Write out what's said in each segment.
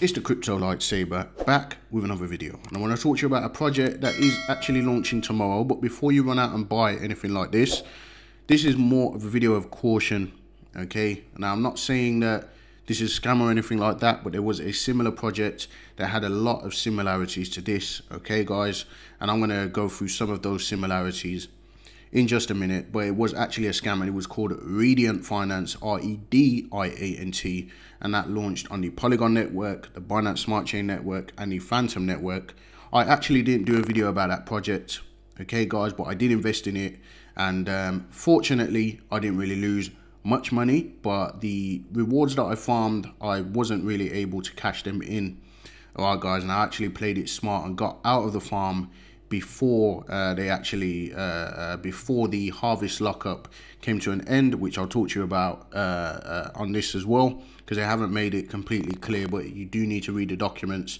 it's the Crypto Lightsaber back with another video. And I want to talk to you about a project that is actually launching tomorrow. But before you run out and buy anything like this, this is more of a video of caution, okay? Now, I'm not saying that this is scam or anything like that, but there was a similar project that had a lot of similarities to this, okay, guys? And I'm going to go through some of those similarities in just a minute, but it was actually a scam and it was called Rediant Finance, R-E-D-I-A-N-T, and that launched on the Polygon network, the Binance Smart Chain network, and the Fantom network. I actually didn't do a video about that project, okay guys, but I did invest in it, and um, fortunately, I didn't really lose much money, but the rewards that I farmed, I wasn't really able to cash them in. Alright guys, and I actually played it smart and got out of the farm before uh, they actually uh, uh, before the harvest lockup came to an end which I'll talk to you about uh, uh, on this as well because they haven't made it completely clear but you do need to read the documents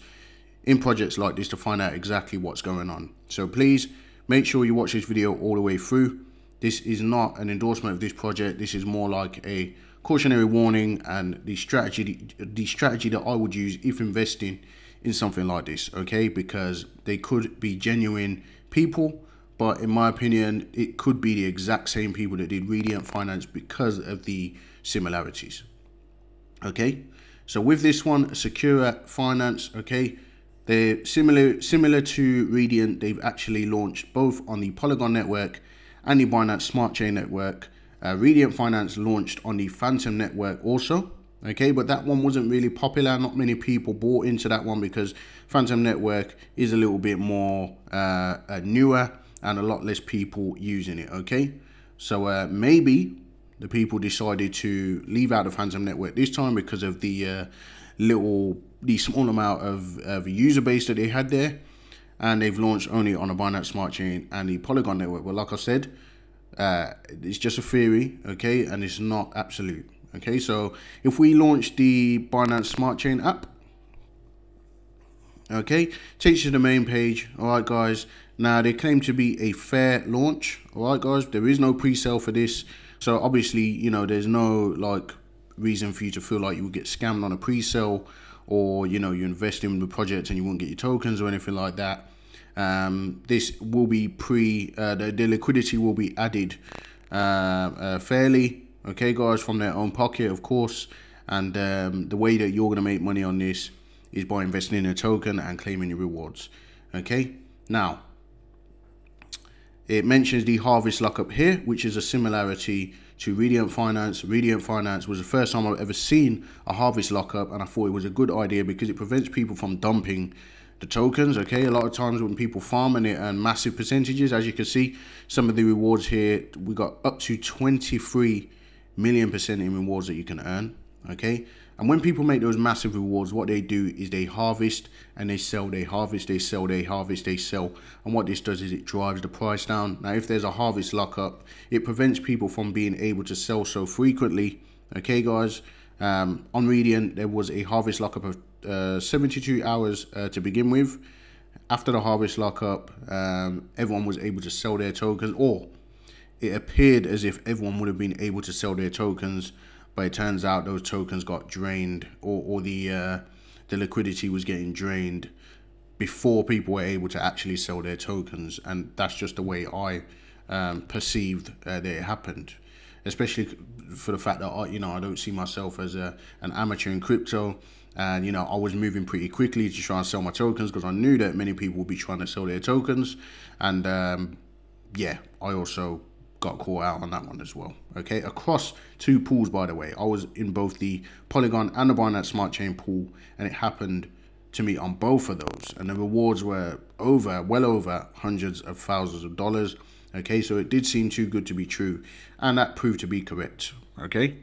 in projects like this to find out exactly what's going on. So please make sure you watch this video all the way through. This is not an endorsement of this project. This is more like a cautionary warning and the strategy the strategy that I would use if investing in something like this, okay? Because they could be genuine people, but in my opinion, it could be the exact same people that did Rediant Finance because of the similarities, okay? So with this one, Secura Finance, okay, they're similar similar to Rediant, They've actually launched both on the Polygon network and the Binance Smart Chain network. Uh, Rediant Finance launched on the Fantom network also okay but that one wasn't really popular. Not many people bought into that one because fantom network is a little bit more uh, uh, newer and a lot less people using it okay? So uh, maybe the people decided to leave out the fantom network this time because of the uh, little the small amount of, of user base that they had there. And they've launched only on a Binance Smart Chain and the Polygon network. But like I said uh, it's just a theory okay? And it's not absolute Okay, so if we launch the Binance Smart Chain app, okay, takes you to the main page. All right, guys. Now they claim to be a fair launch. All right, guys. There is no pre-sale for this, so obviously, you know, there's no like reason for you to feel like you will get scammed on a pre-sale, or you know, you invest in the project and you won't get your tokens or anything like that. Um, this will be pre uh, the, the liquidity will be added uh, uh, fairly okay guys from their own pocket of course. And um, the way that you're going to make money on this is by investing in a token and claiming your rewards. Okay? Now it mentions the harvest lockup here which is a similarity to Rediant Finance. Rediant Finance was the first time I've ever seen a harvest lockup and I thought it was a good idea because it prevents people from dumping the tokens okay? A lot of times when people farm and they earn massive percentages as you can see some of the rewards here we got up to 23 million percent in rewards that you can earn okay? And when people make those massive rewards what they do is they harvest and they sell they harvest they sell they harvest they sell. And what this does is it drives the price down. Now if there's a harvest lockup it prevents people from being able to sell so frequently okay guys? Um, on Rediant there was a harvest lockup of uh, 72 hours uh, to begin with. After the harvest lockup um, everyone was able to sell their tokens or it appeared as if everyone would have been able to sell their tokens, but it turns out those tokens got drained, or, or the uh, the liquidity was getting drained before people were able to actually sell their tokens, and that's just the way I um, perceived uh, that it happened. Especially for the fact that I, you know, I don't see myself as a an amateur in crypto, and you know, I was moving pretty quickly to try and sell my tokens because I knew that many people would be trying to sell their tokens, and um, yeah, I also got caught out on that one as well. Okay, across two pools, by the way. I was in both the Polygon and the Binance Smart Chain pool, and it happened to me on both of those. And the rewards were over, well over hundreds of thousands of dollars. Okay, so it did seem too good to be true, and that proved to be correct. Okay.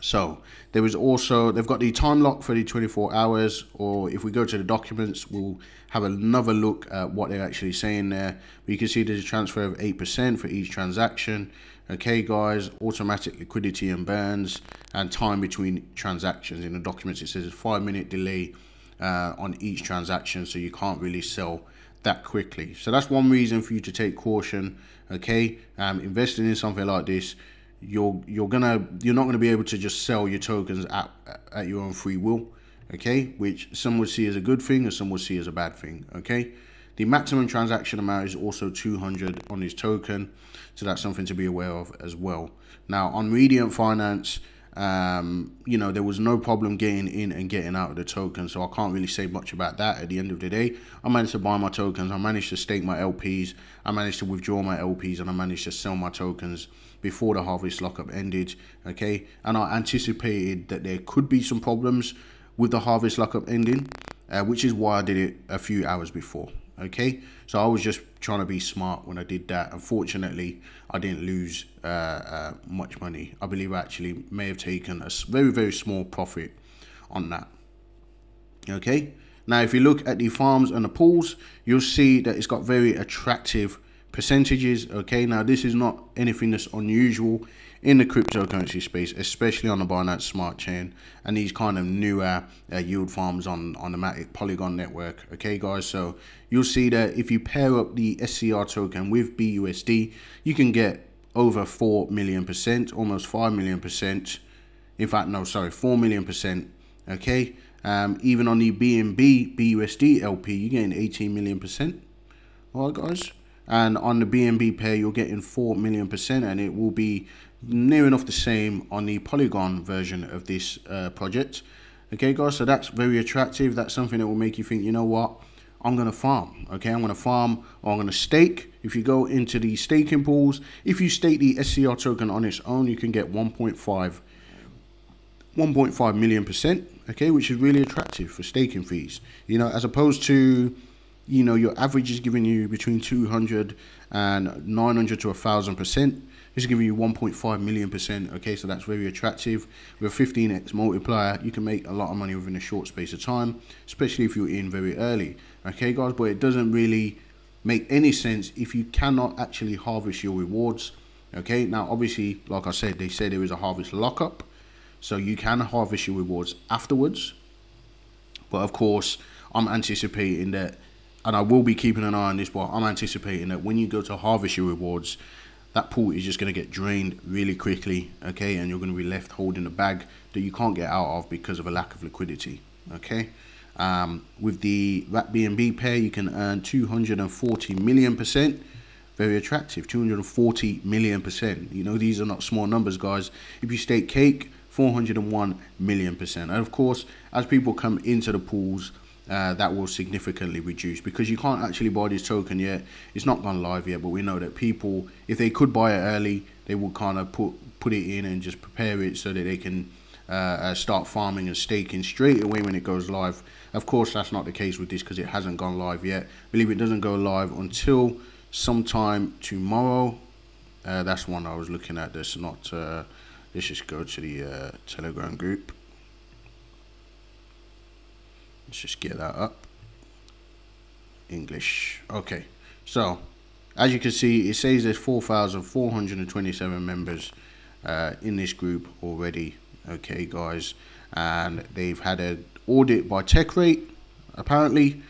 So there is also, they've got the time lock for the 24 hours, or if we go to the documents, we'll have another look at what they're actually saying there. But you can see there's a transfer of 8% for each transaction. Okay, guys, automatic liquidity and burns and time between transactions. In the documents, it says a five minute delay uh, on each transaction, so you can't really sell that quickly. So that's one reason for you to take caution. Okay, um, investing in something like this, you're you're gonna you're not gonna be able to just sell your tokens at at your own free will okay, which some would see as a good thing and some would see as a bad thing, okay. The maximum transaction amount is also 200 on this token, so that's something to be aware of as well. Now on Rediant Finance, um, you know, there was no problem getting in and getting out of the token, so I can't really say much about that at the end of the day. I managed to buy my tokens, I managed to stake my LPs, I managed to withdraw my LPs, and I managed to sell my tokens before the harvest lockup ended, okay? And I anticipated that there could be some problems with the harvest lockup ending, uh, which is why I did it a few hours before, okay? So I was just trying to be smart when I did that. Unfortunately, I didn't lose uh, uh, much money. I believe I actually may have taken a very, very small profit on that, okay? Now, if you look at the farms and the pools, you'll see that it's got very attractive percentages okay? Now this is not anything that's unusual in the cryptocurrency space especially on the binance smart chain and these kind of newer uh, yield farms on on the matic polygon network okay guys? So you'll see that if you pair up the scr token with busd you can get over 4 million percent almost 5 million percent. In fact no sorry 4 million percent okay? Um, even on the bnb busd lp you're getting 18 million percent. All right guys and on the BNB pair you're getting 4 million percent and it will be near enough the same on the Polygon version of this uh, project. Okay guys so that's very attractive. That's something that will make you think you know what? I'm gonna farm okay? I'm gonna farm or I'm gonna stake. If you go into the staking pools if you stake the SCR token on its own you can get 1.5 1.5 million percent okay? Which is really attractive for staking fees you know as opposed to you know your average is giving you between 200 and 900 to 1000 percent. This is giving you 1.5 million percent okay? So that's very attractive. With a 15x multiplier you can make a lot of money within a short space of time especially if you're in very early okay guys? But it doesn't really make any sense if you cannot actually harvest your rewards okay? Now obviously like i said they say there is a harvest lockup so you can harvest your rewards afterwards. But of course i'm anticipating that and I will be keeping an eye on this, but I'm anticipating that when you go to harvest your rewards, that pool is just going to get drained really quickly, okay, and you're going to be left holding a bag that you can't get out of because of a lack of liquidity, okay. Um, with the RAT BNB pair, you can earn 240 million percent. Very attractive, 240 million percent. You know, these are not small numbers, guys. If you stake cake, 401 million percent. And of course, as people come into the pools, uh, that will significantly reduce because you can't actually buy this token yet. It's not gone live yet, but we know that people, if they could buy it early, they will kind of put put it in and just prepare it so that they can uh, uh, start farming and staking straight away when it goes live. Of course, that's not the case with this because it hasn't gone live yet. I believe it doesn't go live until sometime tomorrow. Uh, that's one I was looking at. That's not. Uh, let's just go to the Telegram group. Let's just get that up. English. Okay. So, as you can see, it says there's 4,427 members uh, in this group already. Okay, guys. And they've had an audit by TechRate, apparently.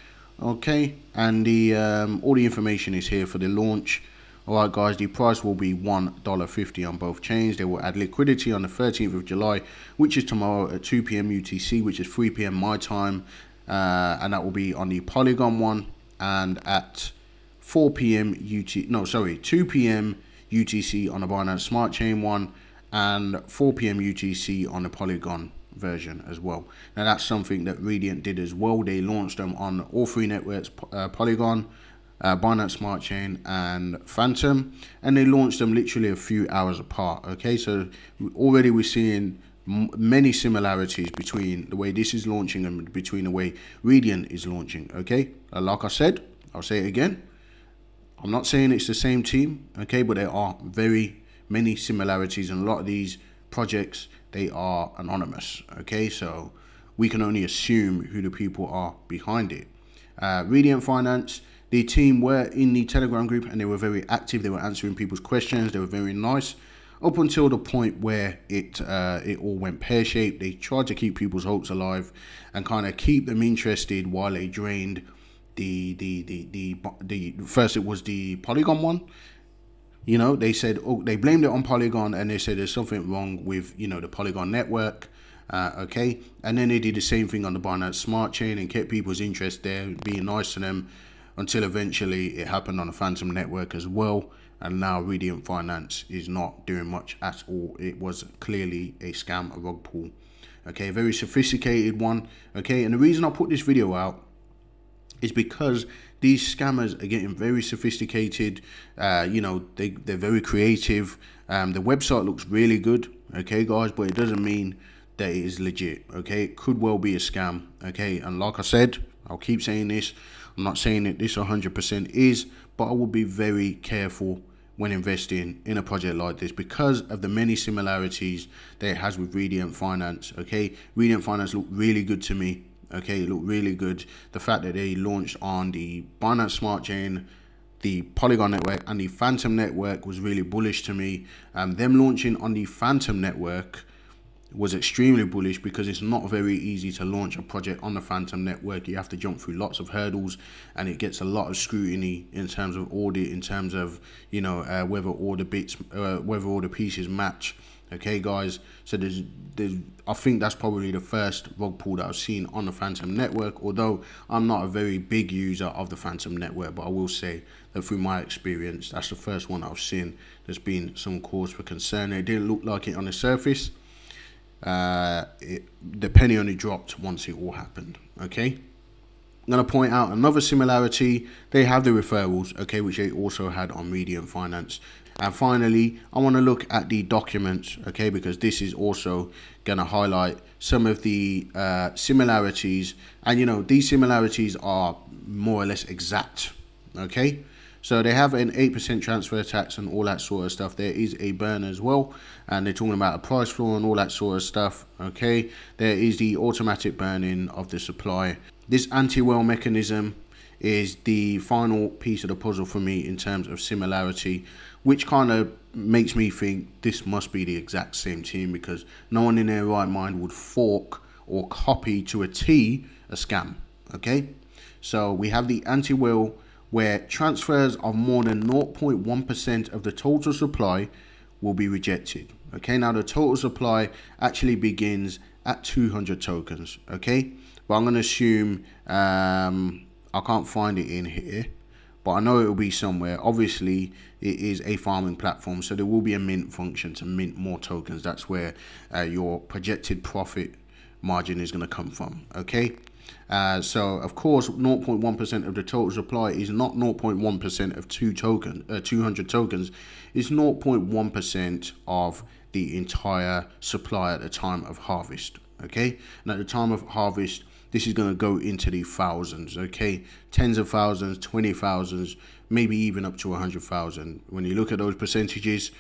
Okay. And the um, all the information is here for the launch. Alright guys, the price will be $1.50 on both chains. They will add liquidity on the 13th of July, which is tomorrow at 2 p.m. UTC, which is 3 p.m. my time uh, and that will be on the Polygon one and at 4 p.m. UT no sorry 2 p.m. UTC on the Binance Smart Chain one and 4 p.m. UTC on the Polygon version as well. Now that's something that Rediant did as well. They launched them on all three networks, uh, Polygon, uh, Binance Smart Chain, and Fantom, and they launched them literally a few hours apart. Okay, so already we're seeing many similarities between the way this is launching and between the way Rediant is launching. Okay, uh, like I said, I'll say it again. I'm not saying it's the same team, okay, but there are very many similarities, and a lot of these projects they are anonymous. Okay, so we can only assume who the people are behind it. Uh, Rediant Finance, the team were in the Telegram group and they were very active. They were answering people's questions. They were very nice up until the point where it uh, it all went pear shaped. They tried to keep people's hopes alive and kind of keep them interested while they drained the the the the the first it was the Polygon one. You know, they said oh, they blamed it on Polygon and they said there's something wrong with you know the Polygon network. Uh, okay, and then they did the same thing on the Binance Smart Chain and kept people's interest there, being nice to them, until eventually it happened on the Fantom Network as well. And now Rediant Finance is not doing much at all. It was clearly a scam, a rug pull. Okay, very sophisticated one. Okay, and the reason I put this video out is because these scammers are getting very sophisticated. Uh, you know, they, they're very creative. Um, the website looks really good, okay, guys, but it doesn't mean that it is legit, okay? It could well be a scam, okay? And like I said, I'll keep saying this. I'm not saying that this 100% is, but I will be very careful when investing in a project like this because of the many similarities that it has with Rediant Finance, okay? Rediant Finance looked really good to me Okay, it looked really good. The fact that they launched on the Binance Smart Chain, the Polygon network, and the Fantom network was really bullish to me. Um, them launching on the Fantom network was extremely bullish because it's not very easy to launch a project on the Fantom network. You have to jump through lots of hurdles and it gets a lot of scrutiny in terms of audit, in terms of, you know, uh, whether all the bits, uh, whether all the pieces match Okay, guys. So there's, there's, I think that's probably the first rug pull that I've seen on the Fantom Network. Although I'm not a very big user of the Fantom Network, but I will say that through my experience, that's the first one I've seen. There's been some cause for concern. It didn't look like it on the surface. Uh, it, the penny only dropped once it all happened. Okay. I'm going to point out another similarity. They have the referrals, okay, which they also had on Rediant Finance. And finally, I want to look at the documents, okay, because this is also going to highlight some of the uh, similarities. And, you know, these similarities are more or less exact, okay? So they have an 8% transfer tax and all that sort of stuff. There is a burn as well. And they're talking about a price floor and all that sort of stuff. Okay. There is the automatic burning of the supply. This anti-whale mechanism is the final piece of the puzzle for me in terms of similarity, which kind of makes me think this must be the exact same team because no one in their right mind would fork or copy to a T a scam. Okay, so we have the anti-whale where transfers of more than 0.1% of the total supply will be rejected. Okay, now the total supply actually begins at 200 tokens. Okay, but I'm going to assume um, I can't find it in here, but I know it will be somewhere. Obviously, it is a farming platform, so there will be a mint function to mint more tokens. That's where uh, your projected profit margin is going to come from. Okay. Uh, so of course, 0.1% of the total supply is not 0.1% of two token, uh, 200 tokens. It's 0.1% of the entire supply at the time of harvest. Okay, and at the time of harvest, this is going to go into the thousands, okay? Tens of thousands, 20 thousands, maybe even up to 100,000. When you look at those percentages,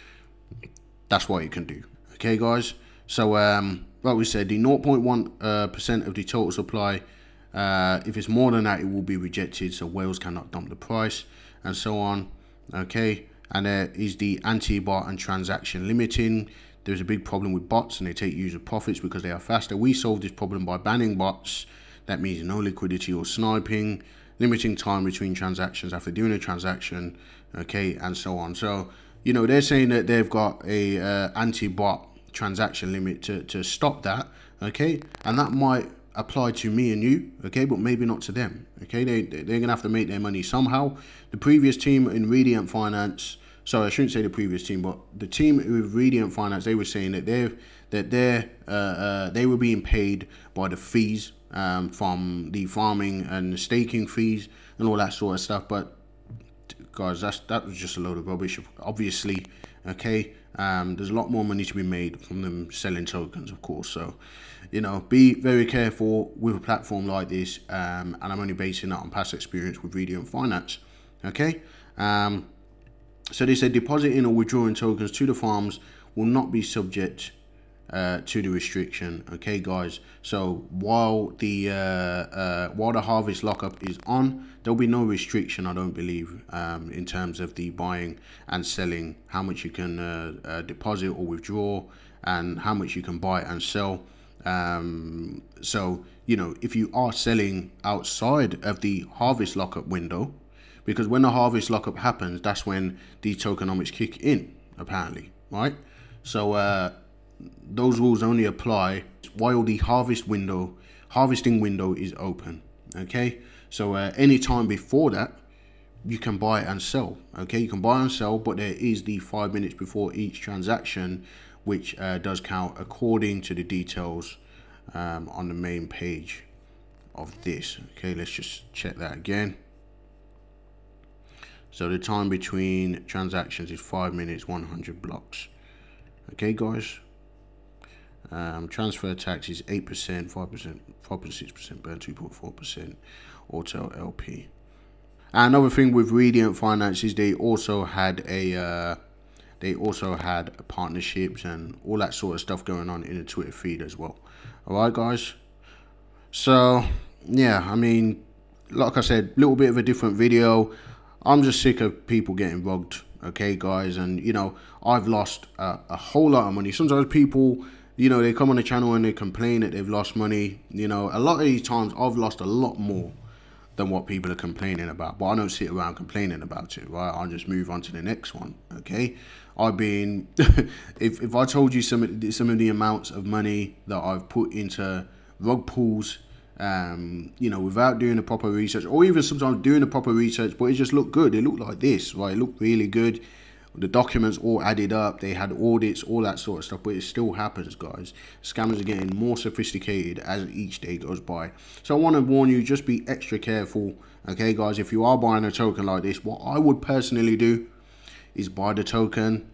that's what you can do, okay, guys? So, um, like we said, the 0.1% uh, percent of the total supply, uh, if it's more than that, it will be rejected, so whales cannot dump the price, and so on, okay? And there is the anti-bot and transaction limiting. There's a big problem with bots and they take user profits because they are faster. We solve this problem by banning bots that means no liquidity or sniping, limiting time between transactions after doing a transaction, okay, and so on. So, you know, they're saying that they've got a uh, anti-bot transaction limit to, to stop that, okay, and that might apply to me and you, okay, but maybe not to them, okay. They they're gonna have to make their money somehow. The previous team in Rediant Finance, sorry, I shouldn't say the previous team, but the team with Rediant Finance, they were saying that they've that they're uh, uh, they were being paid by the fees um, from the farming and the staking fees and all that sort of stuff. But guys, that's that was just a load of rubbish. Obviously, okay. Um, there's a lot more money to be made from them selling tokens, of course. So, you know, be very careful with a platform like this. Um, and I'm only basing that on past experience with Rediant Finance. Okay. Um, so they said depositing or withdrawing tokens to the farms will not be subject uh, to the restriction. Okay, guys. So while the uh, uh, while the harvest lockup is on, there'll be no restriction. I don't believe um, in terms of the buying and selling, how much you can uh, uh, deposit or withdraw, and how much you can buy and sell. Um, so you know if you are selling outside of the harvest lockup window, because when the harvest lockup happens, that's when the tokenomics kick in. Apparently, right? So uh, those rules only apply while the harvest window, harvesting window is open. Okay, so uh, any time before that, you can buy and sell. Okay, you can buy and sell, but there is the five minutes before each transaction, which uh, does count according to the details um, on the main page of this. Okay, let's just check that again. So the time between transactions is five minutes, 100 blocks. Okay, guys. Um, transfer tax is 8%, 5%, 5.6%, burn 2.4%, auto LP. Another thing with Rediant Finances, they also had a uh, they also had partnerships and all that sort of stuff going on in the Twitter feed as well. All right, guys. So yeah, I mean, like I said, little bit of a different video. I'm just sick of people getting robbed. Okay, guys, and you know, I've lost a, a whole lot of money. Sometimes people you know, they come on the channel and they complain that they've lost money. You know, a lot of these times I've lost a lot more than what people are complaining about. But I don't sit around complaining about it, right? I'll just move on to the next one, okay? I've been, if, if I told you some of, some of the amounts of money that I've put into rug pulls, um, you know, without doing the proper research, or even sometimes doing the proper research, but it just looked good. It looked like this, right? It looked really good the documents all added up they had audits all that sort of stuff but it still happens guys. Scammers are getting more sophisticated as each day goes by. So i want to warn you just be extra careful okay guys? If you are buying a token like this what i would personally do is buy the token.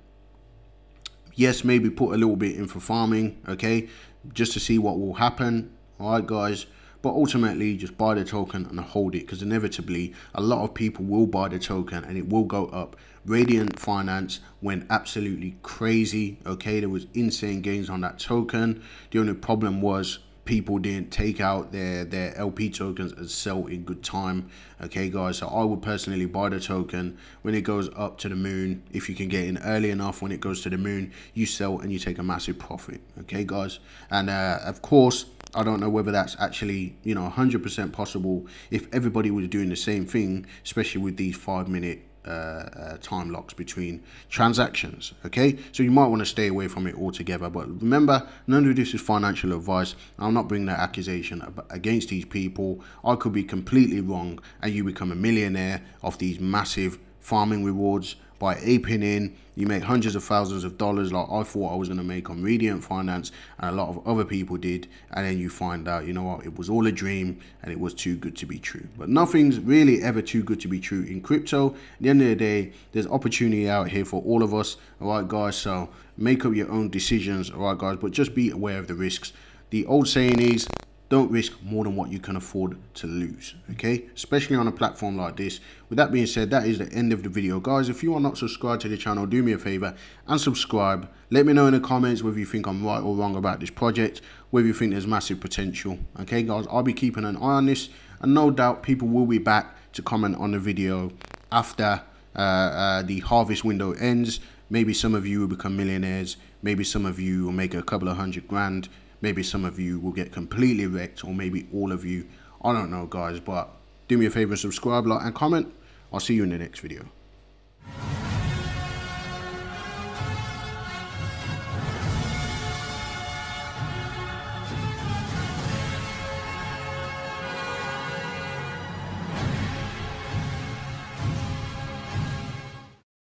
Yes maybe put a little bit in for farming okay just to see what will happen all right guys? But ultimately just buy the token and hold it because inevitably a lot of people will buy the token and it will go up rediant finance went absolutely crazy okay? There was insane gains on that token. The only problem was people didn't take out their their lp tokens and sell in good time okay guys? So i would personally buy the token. When it goes up to the moon if you can get in early enough when it goes to the moon you sell and you take a massive profit okay guys? And uh, of course I don't know whether that's actually, you know, 100% possible if everybody was doing the same thing, especially with these five minute uh, time locks between transactions. Okay, so you might want to stay away from it altogether. But remember, none of this is financial advice. I'm not bringing that accusation against these people. I could be completely wrong, and you become a millionaire off these massive farming rewards by aping in. You make hundreds of thousands of dollars like I thought I was going to make on Rediant Finance and a lot of other people did and then you find out you know what it was all a dream and it was too good to be true. But nothing's really ever too good to be true in crypto. At the end of the day there's opportunity out here for all of us all right guys? So make up your own decisions all right guys? But just be aware of the risks. The old saying is don't risk more than what you can afford to lose okay? Especially on a platform like this. With that being said that is the end of the video. Guys if you are not subscribed to the channel do me a favor and subscribe. Let me know in the comments whether you think i'm right or wrong about this project whether you think there's massive potential okay? Guys i'll be keeping an eye on this and no doubt people will be back to comment on the video after uh, uh, the harvest window ends. Maybe some of you will become millionaires. Maybe some of you will make a couple of hundred grand Maybe some of you will get completely wrecked, or maybe all of you. I don't know, guys, but do me a favor, subscribe, like, and comment. I'll see you in the next video.